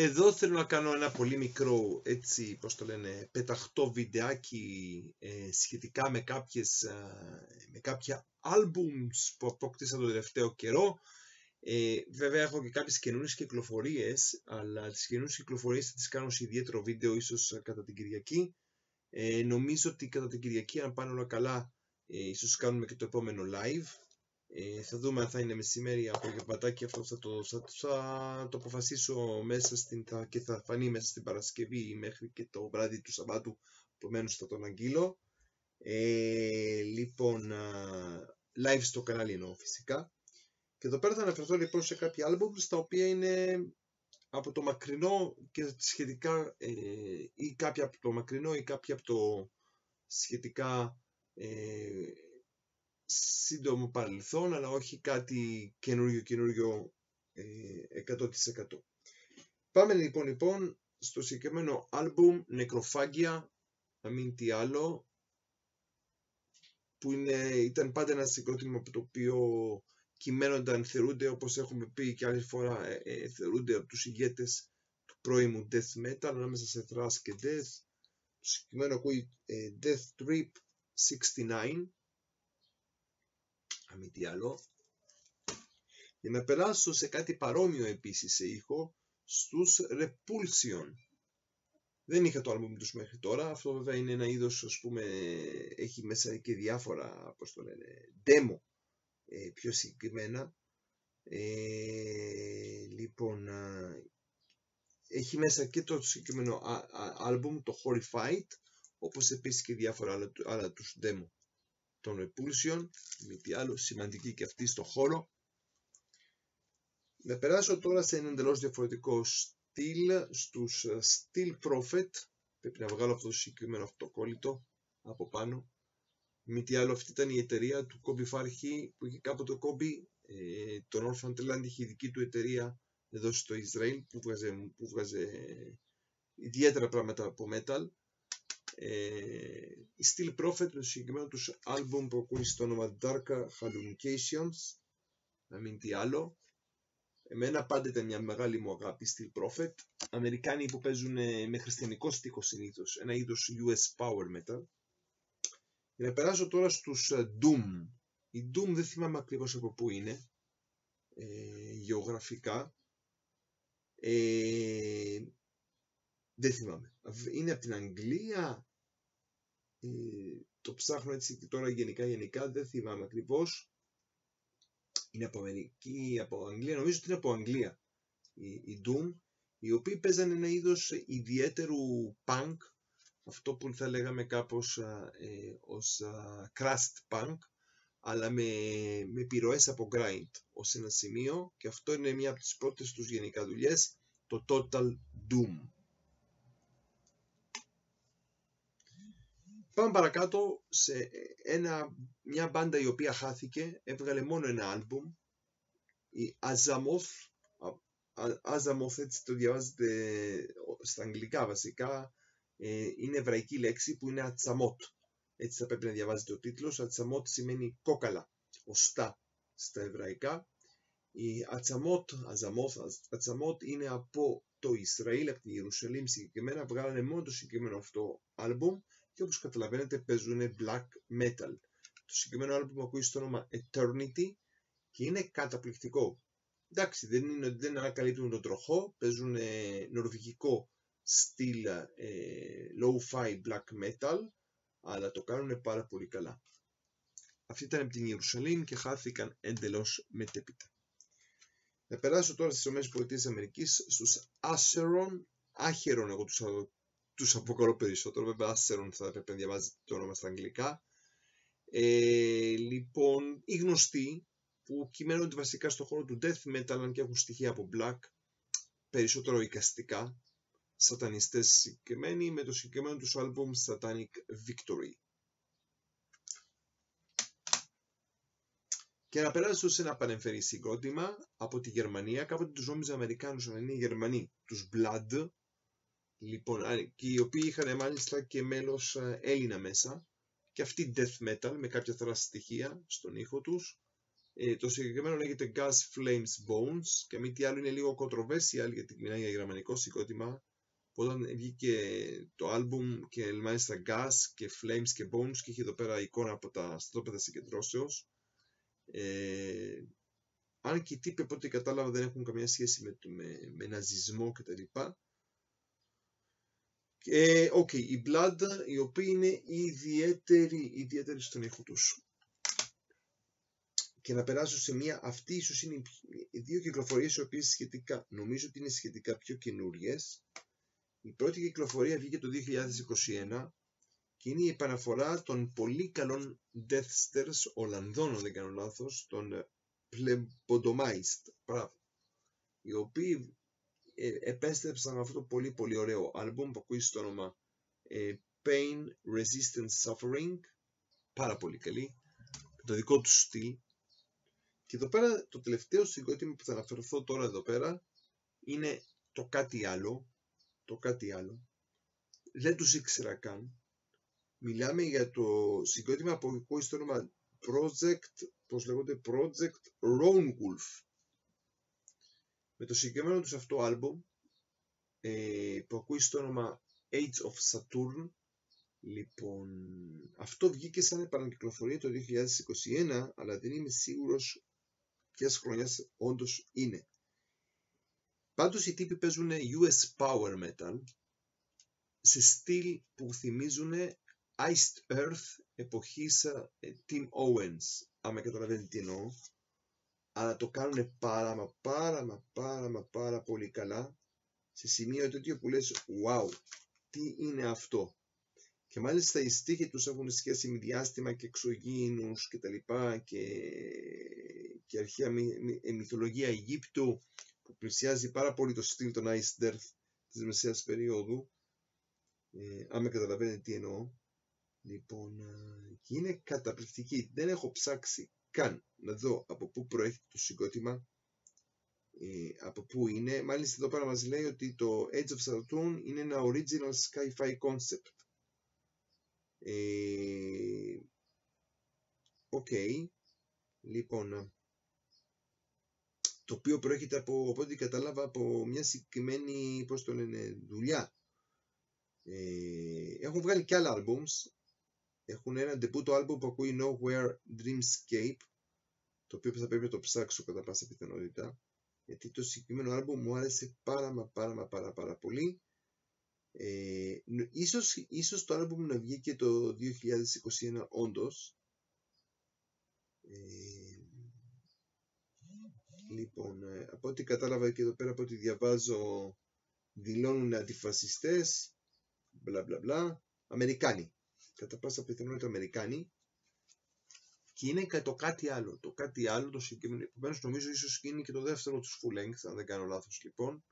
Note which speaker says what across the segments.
Speaker 1: Εδώ θέλω να κάνω ένα πολύ μικρό, έτσι, πώς το λένε, πεταχτό βιντεάκι ε, σχετικά με, κάποιες, ε, με κάποια albums που απόκτησα το τελευταίο καιρό. Ε, βέβαια έχω και κάποιες καινούριες κυκλοφορίες, αλλά τις καινούριες κυκλοφορίες θα τις κάνω σε ιδιαίτερο βίντεο ίσως κατά την Κυριακή. Ε, νομίζω ότι κατά την Κυριακή, αν πάνε όλα καλά, ε, ίσως κάνουμε και το επόμενο live. Ε, θα δούμε αν θα είναι μεσημέρι ή απογευματάκι, αυτό θα το, θα, θα το αποφασίσω μέσα στην, θα, και θα φανεί μέσα στην Παρασκευή μέχρι και το βράδυ του Σαββάτου, επομένως θα τον αγγείλω. Ε, λοιπόν, live στο κανάλι εννοώ φυσικά. Και εδώ πέρα θα αναφερθώ λοιπόν σε κάποια albums τα οποία είναι από το μακρινό και σχετικά ε, ή κάποια από το μακρινό ή κάποια από το σχετικά ε, σύντομο παρελθόν, αλλά όχι κάτι καινούριο καινούριο ε, 100%. Πάμε λοιπόν λοιπόν στο συγκεκριμένο άλμπουμ Νεκροφάγια, να μην τι άλλο, που είναι, ήταν πάντα ένα συγκρότημα από το οποίο κειμένονταν, θεωρούνται όπως έχουμε πει και άλλη φορά, ε, ε, θεωρούνται από τους ηγέτες του πρώιμου death metal, ανάμεσα σε thrash και death. Το συγκεκριμένο ακούει ε, Death Trip 69, αν τι άλλο. Για να περάσω σε κάτι παρόμοιο επίσης σε ήχο, στους Repulsion. Δεν είχα το άλμπουμ τους μέχρι τώρα, αυτό βέβαια είναι ένα είδος, ας πούμε, έχει μέσα και διάφορα, πώς το λένε, demo, ε, πιο συγκεκριμένα. Ε, λοιπόν, έχει μέσα και το συγκεκριμένο άλμπουμ, το Horrified, όπως επίσης και διάφορα άλλα, άλλα τους demo των Repulsion, μη τι άλλο, σημαντική και αυτή στο χώρο. Να περάσω τώρα σε ένα εντελώς διαφορετικό στυλ, στους ε, Steel Prophet, πρέπει να βγάλω αυτό το συγκεκριμένο αυτοκόλλητο από πάνω. Μη τι άλλο, αυτή ήταν η εταιρεία του Κόμπι Φάρχη που είχε κάποτε ο Κόμπι, ε, τον Orphan Land είχε δική του εταιρεία εδώ στο Ισραήλ που βγάζε, που βγάζε ιδιαίτερα πράγματα από metal ε, η Steel Prophet το συγκεκριμένο τους άλμπουμ που ακούει στο όνομα Dark Hallucinations να μην τι άλλο εμένα πάντα ήταν μια μεγάλη μου αγάπη Steel Prophet Αμερικάνοι που παίζουν με χριστιανικό στίχο συνήθως, ένα είδος US Power Metal για να περάσω τώρα στους ε, Doom η Doom δεν θυμάμαι ακριβώς από πού είναι ε, γεωγραφικά ε, δεν θυμάμαι. Είναι από την Αγγλία; Ε, το ψάχνω έτσι και τώρα γενικά γενικά δεν θυμάμαι ακριβώς. Είναι από Αμερική, από Αγγλία. Νομίζω ότι είναι από Αγγλία η, η Doom. Οι οποίοι παίζανε ένα είδος ιδιαίτερου punk. Αυτό που θα λέγαμε κάπως ε, ως crust punk αλλά με, με επιρροές από grind ως ένα σημείο και αυτό είναι μια από τις πρώτες τους γενικά δουλειές το Total Doom. Πάμε παρακάτω σε ένα, μια μπάντα η οποία χάθηκε, έβγαλε μόνο ένα άλμπουμ, η Azamoth, Azamoth έτσι το διαβάζετε στα αγγλικά βασικά, ε, είναι εβραϊκή λέξη που είναι ατσαμότ. Έτσι θα πρέπει να διαβάζετε ο τίτλος. Ατσαμότ σημαίνει κόκαλα, οστά στα εβραϊκά. Η ατσαμότ, Αζαμόθ, ατσαμότ είναι από το Ισραήλ, από την Ιερουσαλήμ συγκεκριμένα, βγάλανε μόνο το συγκεκριμένο αυτό άλμπουμ και όπως καταλαβαίνετε παίζουν black metal. Το συγκεκριμένο άλμπουμ που ακούει στο όνομα Eternity και είναι καταπληκτικό. Εντάξει, δεν είναι ότι δεν ανακαλύπτουν τον τροχό, παίζουν νορβηγικό στυλ ε, low-fi black metal, αλλά το κάνουν πάρα πολύ καλά. Αυτοί ήταν από την Ιερουσαλήμ και χάθηκαν εντελώς μετέπειτα. Να περάσω τώρα στις ΗΠΑ στους Acheron, Άχερον εγώ τους τους αποκαλώ περισσότερο, βέβαια Άσερον θα έπρεπε να διαβάζετε το όνομα στα αγγλικά. Ε, λοιπόν, οι γνωστοί που κυμαίνονται βασικά στον χώρο του death metal αν και έχουν στοιχεία από black, περισσότερο οικαστικά, σατανιστές συγκεκριμένοι, με το συγκεκριμένο τους άλμπουμ Satanic Victory. Και να περάσω σε ένα πανεμφερή συγκρότημα από τη Γερμανία, κάποτε τους νόμιζα Αμερικάνους, αλλά είναι Γερμανοί, τους Blood, Λοιπόν, και οι οποίοι είχαν μάλιστα και μέλος ε, Έλληνα μέσα και αυτή death metal με κάποια θράστα στοιχεία στον ήχο τους. Ε, το συγκεκριμένο λέγεται Gas Flames Bones και μη τι άλλο είναι λίγο controversial γιατί μιλάει για γραμμανικό συγκρότημα που όταν βγήκε το album και μάλιστα Gas και Flames και Bones και είχε εδώ πέρα εικόνα από τα στρόπεδα συγκεντρώσεως ε, αν και οι τύποι από ό,τι κατάλαβα δεν έχουν καμία σχέση με, με, με ναζισμό κτλ. Ε, okay, η Blood, οι οποίοι είναι ιδιαίτεροι, ιδιαίτεροι στον ήχο τους. Και να περάσω σε μία, αυτή ίσως είναι οι δύο κυκλοφορίες οι οποίες σχετικά, νομίζω ότι είναι σχετικά πιο καινούριες. Η πρώτη κυκλοφορία βγήκε το 2021 και είναι η επαναφορά των πολύ καλών Deathsters Ολλανδών, αν δεν κάνω λάθος, των Plebondomized, οι οποίοι ε, επέστρεψαν αυτό το πολύ πολύ ωραίο άλμπουμ που ακούεις στο όνομα ε, Pain Resistant Suffering. Πάρα πολύ καλή. Το δικό του στυλ. Και εδώ πέρα το τελευταίο συγκρότημα που θα αναφερθώ τώρα εδώ πέρα είναι το κάτι άλλο. Το κάτι άλλο. Δεν τους ήξερα καν. Μιλάμε για το συγκρότημα που ακούεις στο όνομα Project πώς λέγονται Project Lone Wolf με το συγκεκριμένο τους αυτό άλμπομ ε, που ακούει στο όνομα Age of Saturn λοιπόν αυτό βγήκε σαν επανακυκλοφορία το 2021 αλλά δεν είμαι σίγουρος ποιας χρονιάς όντως είναι. Πάντως οι τύποι παίζουν US Power Metal σε στυλ που θυμίζουν Iced Earth εποχής ε, Tim Owens. Άμα καταλαβαίνετε τι εννοώ αλλά το κάνουν πάρα μα πάρα μα πάρα μα πάρα πολύ καλά σε σημείο τέτοιο που λες wow, τι είναι αυτό. Και μάλιστα οι στίχοι τους έχουν σχέση με διάστημα και εξωγήινους και τα λοιπά και, και αρχαία μυθολογία Αιγύπτου που πλησιάζει πάρα πολύ το στυλ των Ice Death της μεσαίας περίοδου. Ε, άμα καταλαβαίνετε τι εννοώ. Λοιπόν, ε, και είναι καταπληκτική. Δεν έχω ψάξει καν να δω από πού προέρχεται το συγκρότημα, ε, από πού είναι. Μάλιστα εδώ πέρα μας λέει ότι το Edge of Saturn είναι ένα original sci-fi concept. Ε, Οκ. Λοιπόν, το οποίο προέρχεται από, από ό,τι κατάλαβα, από μια συγκεκριμένη, πώς το λένε, δουλειά. Ε, έχουν βγάλει και άλλα albums, έχουν ένα debut album που ακούει Nowhere Dreamscape το οποίο θα πρέπει να το ψάξω κατά πάσα πιθανότητα γιατί το συγκεκριμένο album μου άρεσε πάρα μα πάρα μα πάρα, πάρα πολύ. Ε, ίσως, ίσως το album να βγει και το 2021 όντως. Ε, λοιπόν ε, από ό,τι κατάλαβα και εδώ πέρα από ό,τι διαβάζω δηλώνουν αντιφασιστές μπλα μπλα μπλα Αμερικάνοι κατά πάσα πιθανότητα Αμερικάνοι και είναι το κάτι άλλο. Το κάτι άλλο, το συγκεκριμένο, επομένως νομίζω ίσως είναι και το δεύτερο τους full length, αν δεν κάνω λάθος λοιπόν.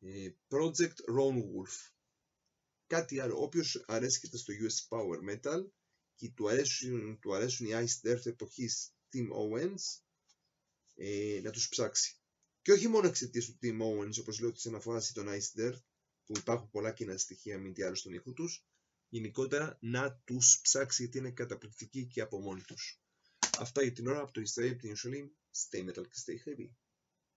Speaker 1: Ε, Project Ron Wolf. Κάτι άλλο. Όποιος αρέσκεται στο US Power Metal και του αρέσουν, του αρέσουν οι Ice Death εποχής Tim Owens, ε, να τους ψάξει. Και όχι μόνο εξαιτίας του Tim Owens, όπως λέω της αναφοράς των Ice Death, που υπάρχουν πολλά κοινά στοιχεία με τι άλλο στον ήχο τους, γενικότερα να τους ψάξει γιατί είναι καταπληκτικοί και από μόνοι τους. Αυτά για την ώρα από το Ισραήλ από την Ιερουσαλήμ. Stay metal και stay heavy.